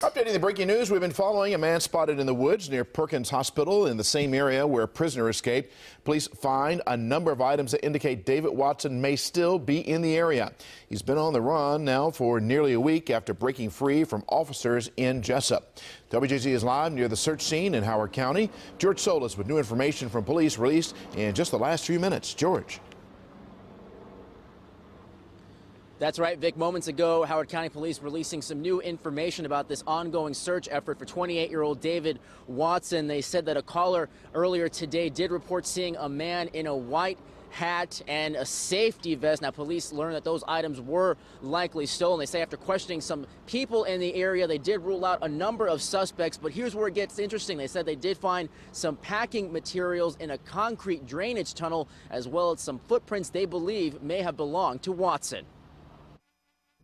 Updating the breaking news, we've been following a man spotted in the woods near Perkins Hospital in the same area where a prisoner escaped. Police find a number of items that indicate David Watson may still be in the area. He's been on the run now for nearly a week after breaking free from officers in Jessup. WJZ is live near the search scene in Howard County. George Solis with new information from police released in just the last few minutes. George. That's right, Vic. Moments ago, Howard County Police releasing some new information about this ongoing search effort for 28-year-old David Watson. They said that a caller earlier today did report seeing a man in a white hat and a safety vest. Now, police learned that those items were likely stolen. They say after questioning some people in the area, they did rule out a number of suspects. But here's where it gets interesting. They said they did find some packing materials in a concrete drainage tunnel, as well as some footprints they believe may have belonged to Watson.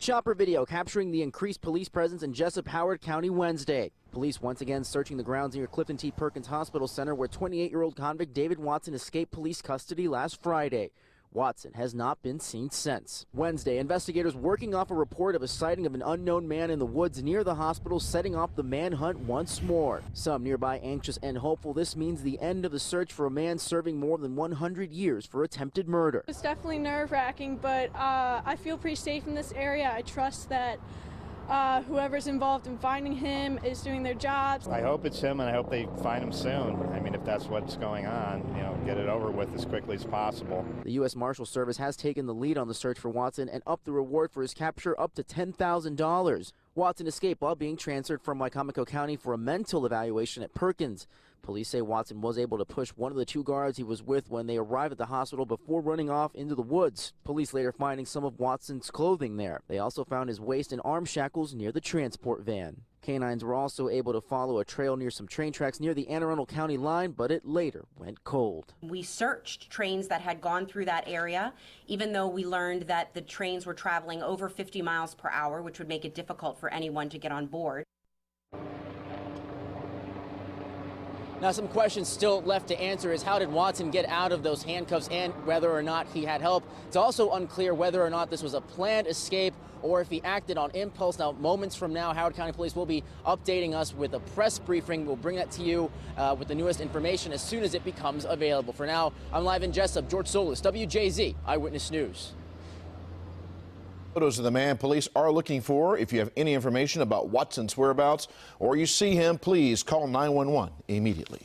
Chopper video capturing the increased police presence in Jessup Howard County Wednesday. Police once again searching the grounds near Clifton T. Perkins Hospital Center where 28-year-old convict David Watson escaped police custody last Friday. Watson has not been seen since. Wednesday, investigators working off a report of a sighting of an unknown man in the woods near the hospital setting off the manhunt once more. Some nearby anxious and hopeful this means the end of the search for a man serving more than 100 years for attempted murder. It's definitely nerve-wracking, but uh, I feel pretty safe in this area. I trust that uh, whoever's involved in finding him is doing their jobs. I hope it's him, and I hope they find him soon. I mean, if that's what's going on, you know, get it over with as quickly as possible. The U.S. Marshal Service has taken the lead on the search for Watson and upped the reward for his capture up to $10,000. Watson escaped while being transferred from Wicomico County for a mental evaluation at Perkins. Police say Watson was able to push one of the two guards he was with when they arrived at the hospital before running off into the woods. Police later finding some of Watson's clothing there. They also found his waist and arm shackles near the transport van. Canines were also able to follow a trail near some train tracks near the Anne Arundel County line, but it later went cold. We searched trains that had gone through that area, even though we learned that the trains were traveling over 50 miles per hour, which would make it difficult for anyone to get on board. Now, some questions still left to answer is how did Watson get out of those handcuffs and whether or not he had help. It's also unclear whether or not this was a planned escape or if he acted on impulse. Now, moments from now, Howard County Police will be updating us with a press briefing. We'll bring that to you uh, with the newest information as soon as it becomes available. For now, I'm live in Jessup. George Solis, WJZ Eyewitness News. Photos of the man police are looking for. If you have any information about Watson's whereabouts or you see him, please call 911 immediately.